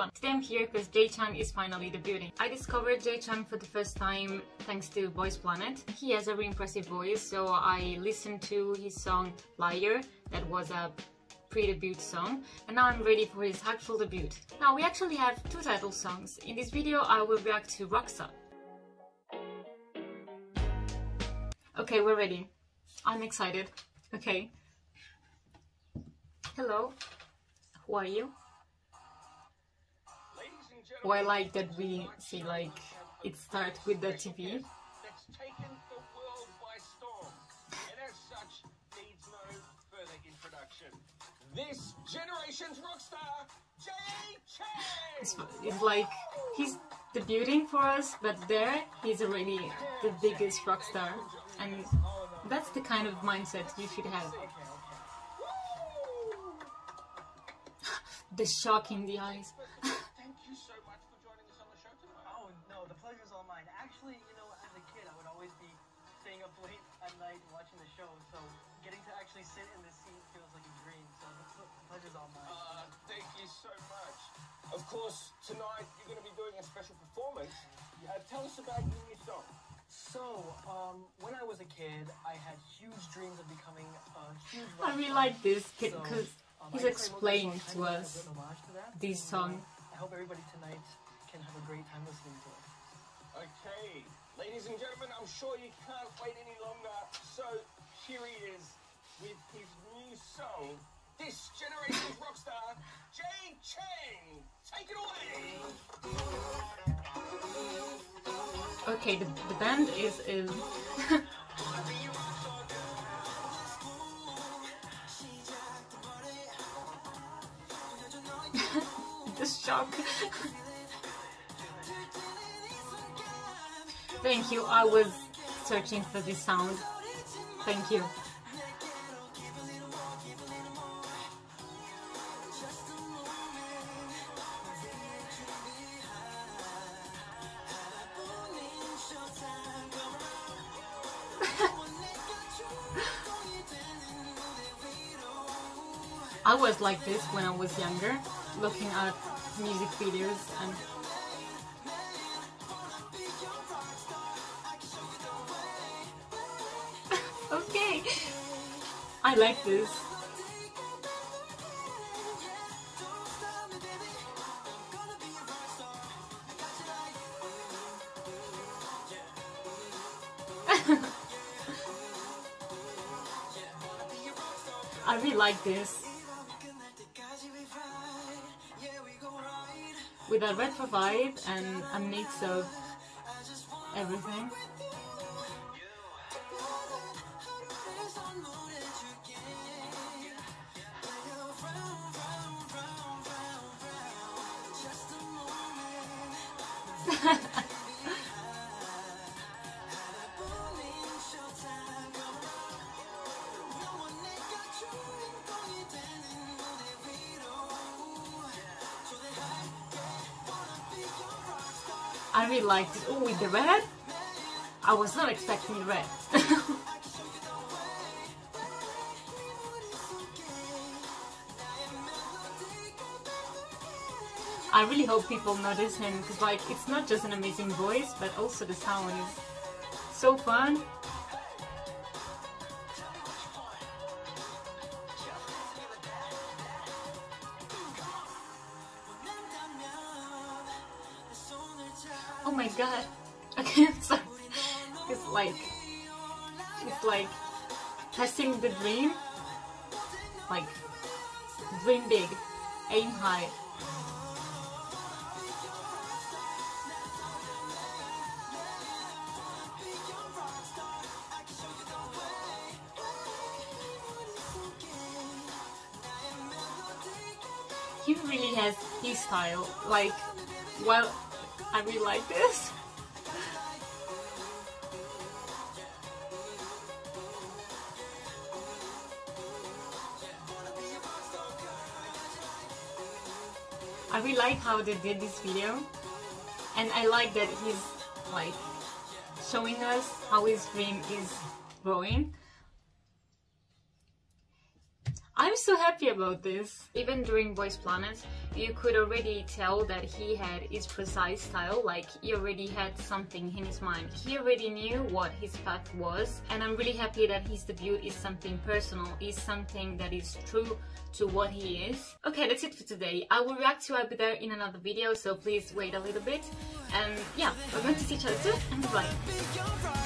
everyone! Today I'm here because Jay Chang is finally debuting. I discovered Jay Chang for the first time thanks to Boys Planet. He has a really impressive voice, so I listened to his song Liar, that was a pre-debut song, and now I'm ready for his actual debut. Now we actually have two title songs. In this video I will react to Rockstar. Okay, we're ready. I'm excited. Okay. Hello. Who are you? Oh, I like that we see like it starts with the TV. This generation's rock star, It's, it's like he's debuting for us, but there he's already the biggest rock star, and that's the kind of mindset you should have. the shock in the eyes. No, the pleasure's all mine. Actually, you know, as a kid, I would always be staying up late at night watching the show. So getting to actually sit in this seat feels like a dream. So the, pl- the pleasure's all mine. Uh, thank you so much. Of course, tonight you're going to be doing a special performance. Uh, tell us about your new song. So, um, when I was a kid, I had huge dreams of becoming a huge. I rock really star. like this kid because um, he's I guess I wrote this explained to us as an homage to this song. I hope everybody tonight can have a great time listening to it. Okay, ladies and gentlemen, I'm sure you can't wait any longer. So here he is with his new song, this generation's rock star, Jay Chang. Take it away. Okay, the, the band is is the shock. Thank you. I was searching for this sound. Thank you. I was like this when I was younger, looking at music videos and I like this. I really like this. With a retro vibe and a mix of everything. I really like this. Oh, with the red? I was not expecting red. I really hope people notice him because like it's not just an amazing voice but also the sound is so fun. Oh my god. Okay, I'm sorry. It's like it's like testing the dream. Like dream big, aim high. He really has his style. Like, well, I really like this. I really like how they did this video, and I like that he's like showing us how his dream is growing. I'm so happy about this. Even during Boys Planet, you could already tell that he had his precise style, like he already had something in his mind. He already knew what his path was, and I'm really happy that his debut is something personal, is something that is true to what he is. Okay, that's it for today. I will react to I'll There in another video, so please wait a little bit. And yeah, we're going to see each other soon, and bye.